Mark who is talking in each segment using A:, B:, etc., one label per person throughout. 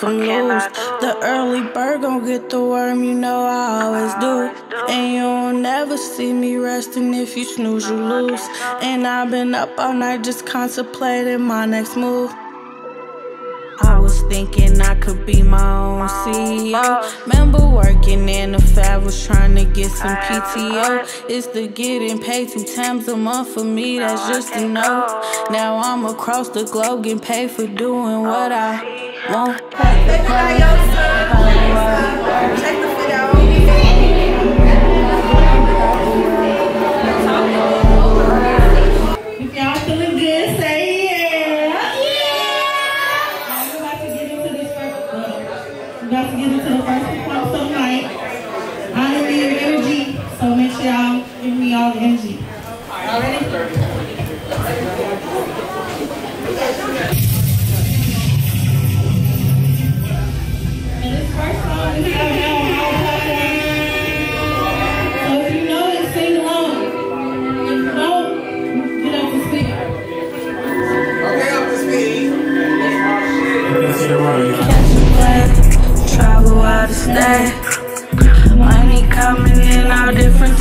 A: from lose? The early bird gon' get the worm, you know I always do. And you'll never see me resting if you snooze, you lose. And I've been up all night just contemplating my next move. I was thinking I could be my own CEO. Remember working in the fab, was trying to get some PTO. It's the getting paid two times a month for me, that's just a no. Now I'm across the globe getting paid for doing what I want.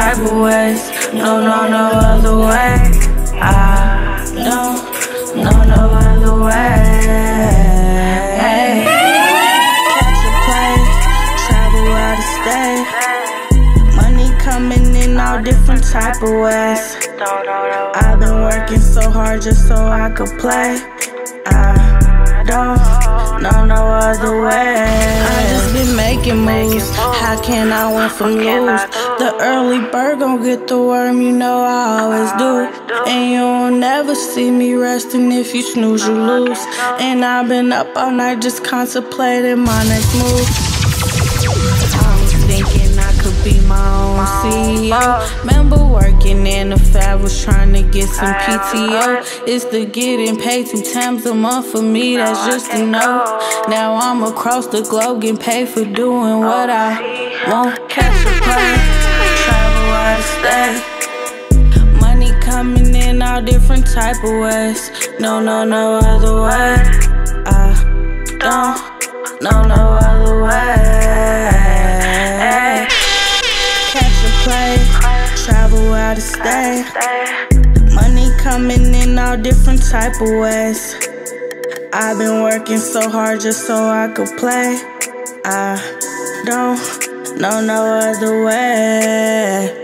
A: Type of ways. No, no, no other way. I don't know no other way. Catch a plane, travel out of state. Money coming in all different type of ways. I've been working so hard just so I could play. I don't know no other way. I just been making moves. How can I win from lose? The early bird gon' get the worm, you know I always do. And you'll never see me resting if you snooze, you lose. And I've been up all night just contemplating my next move. My own CEO. Remember working in the fab, was trying to get some PTO. It's the getting paid two times a month for me, that's just no. Now I'm across the globe getting paid for doing what I want. Catch a plane, travel out of state. Money coming in all different type of ways. No, no, no other way. I don't know no other way. Of state. Money coming in all different type of ways. I've been working so hard just so I could play. I don't know no other way.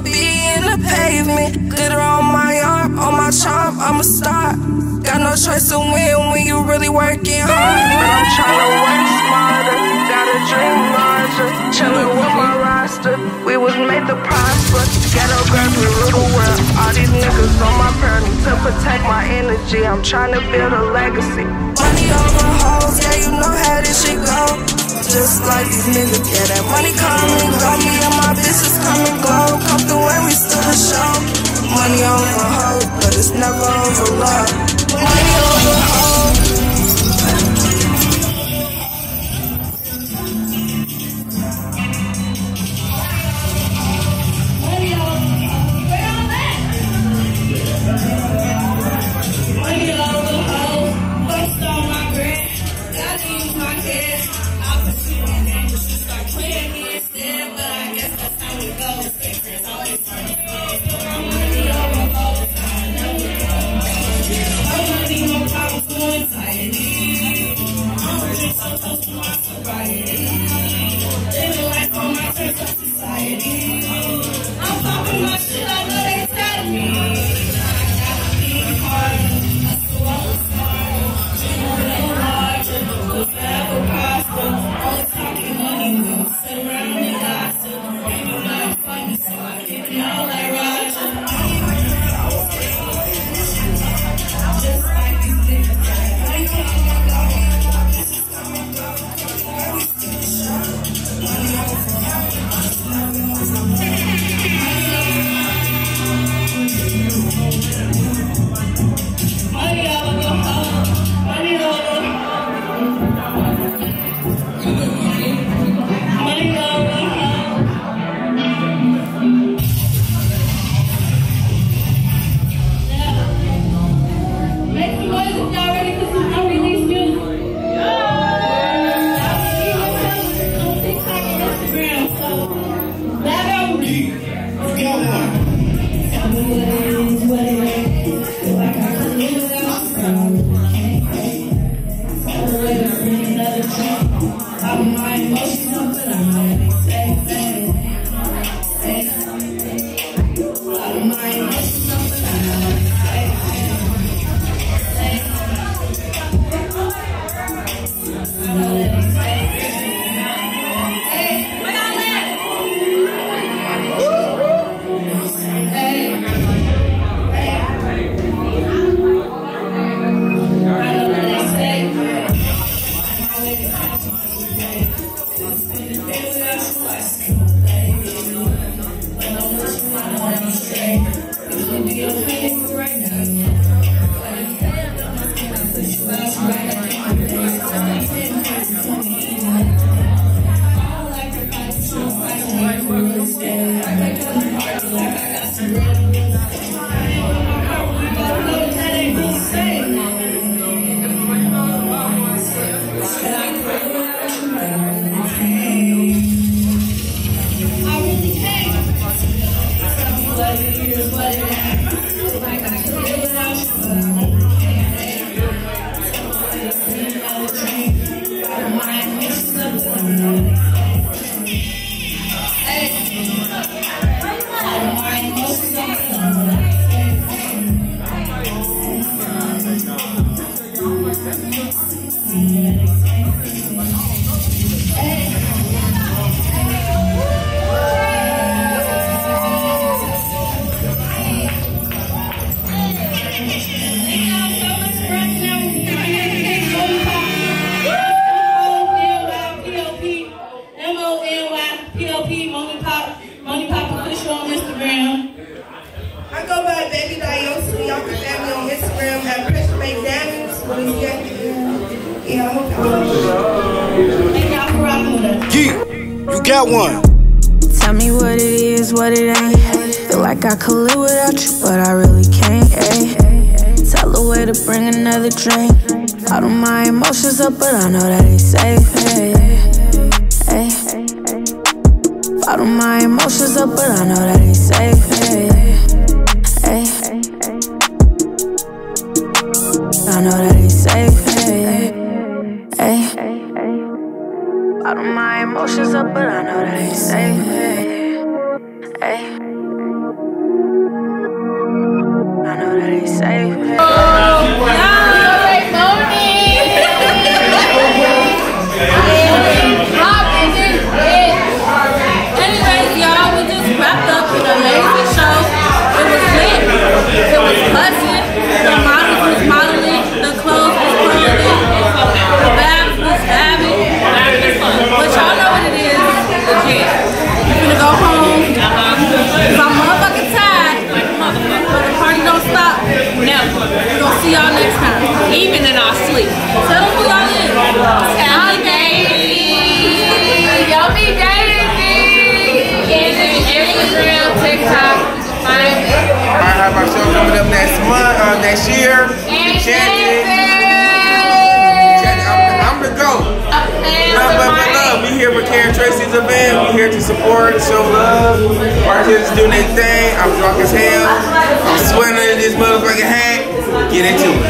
B: Be in the pavement. Glitter on my arm, on my charm, I'm a stop. Got no choice to win when you really working hard. But I'm trying to work smarter, got a dream larger. Chillin' with my roster, we was made to prosper. Ghetto girls, we little the world. All these niggas on my journey to protect my energy. I'm trying to build a legacy. Money over hoes, yeah, you know how this shit go. Just like these niggas, yeah, that money come and go. Me and my bitches come and go. Come through and we still a show. Money over hope, but it's never over love.
C: Money over
B: hope.
C: reading right now.
D: Got one.
C: Tell me what it is, what it ain't. Feel like I could live without you, but I really can't. Ay. Way to bring another drink. Of my emotions up, but I know that they safe. Ay. Out of my emotions up, but I know that they safe.
E: Next
F: month, uh, next year. Enchanted. Enchanted. I'm, I'm the GOAT. Love, love, love, love. We here for Karen Tracey's event. We here to support, show love. Artists doing their thing. I'm drunk as hell. I'm sweating in this motherfucking hat. Get into it.